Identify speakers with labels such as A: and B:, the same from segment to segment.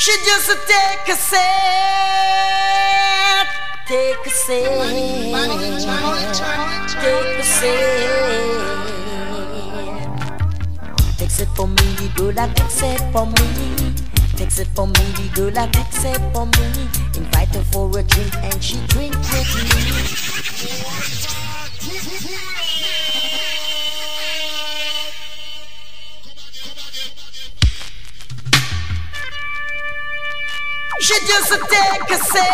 A: She just take a sip, take a sip, take a sip. Takes it for me, the girl that takes it for me. Takes it for me, the girl that takes it for me. Invite her for a drink and she drink with me. She just take a sip,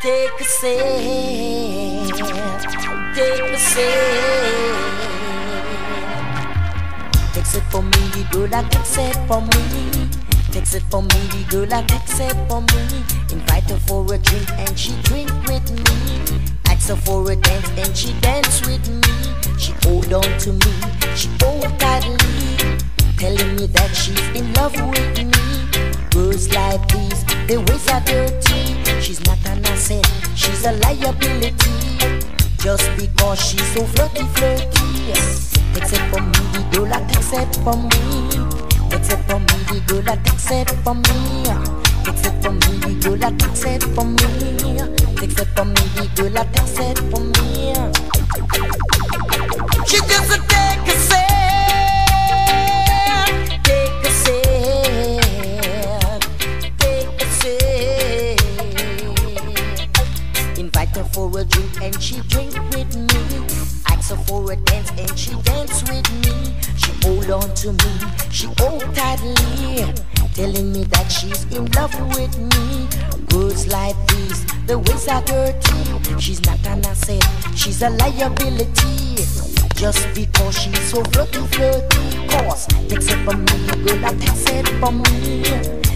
A: take a sip, take a sip. Takes it for me, girl that takes it for me. Takes it for me, girl that takes it for me. Invite her for a drink and she drink with me. Ask her for a dance and she dance with me. She hold on to me, she hold tightly, telling me that she's in love with me. Girls like these, their ways are dirty. She's not an asset, she's a liability. Just because she's so flirty, flirty. Except for me, the girl that except for me. Except for me, the girl that except for me. Except for me, the girl that except for me. Except for me, the girl that except for me. She doesn't take drink with me. Her for a dance and she dance with me. She hold on to me, she hold tightly, telling me that she's in love with me. Girls like these, the ways are dirty. She's not an asset, she's a liability. Just because she's so flirty, flirty. Cause takes it from me, girl that takes it from me.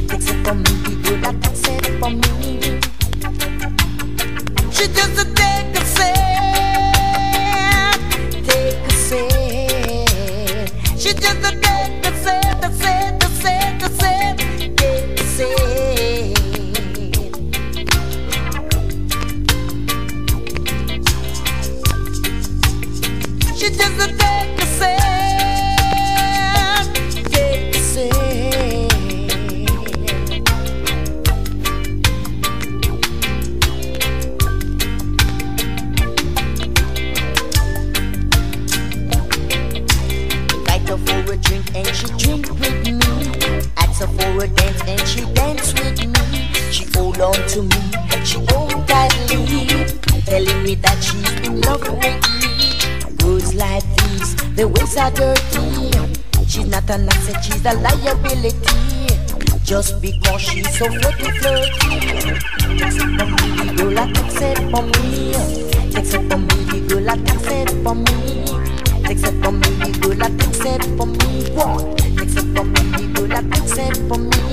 A: She just a sip, take a. Invite her for a drink and she with me. Ask her for a dance and she with me. She hold on to me, she telling me that she's in love with me like thieves. The ways are dirty. She's not an asset, she's a liability. Just because she's so flirty, flirty. Except for me, the girl accepts for me. Except for me, the girl accepts for me. Except for me, the girl accepts for me. Except for me, the girl accepts for me.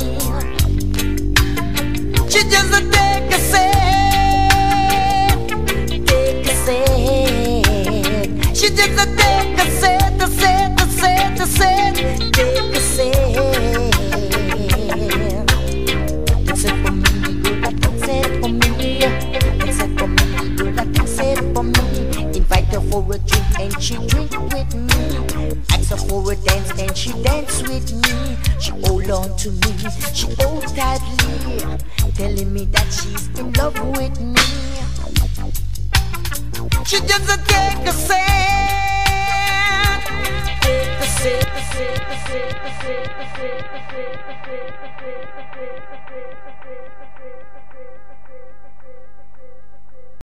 A: She drink with me. Ask her for a dance and she dance with me. She hold on to me, she hold tightly, telling me that she's in love with me. She just a take a sip, take a sip.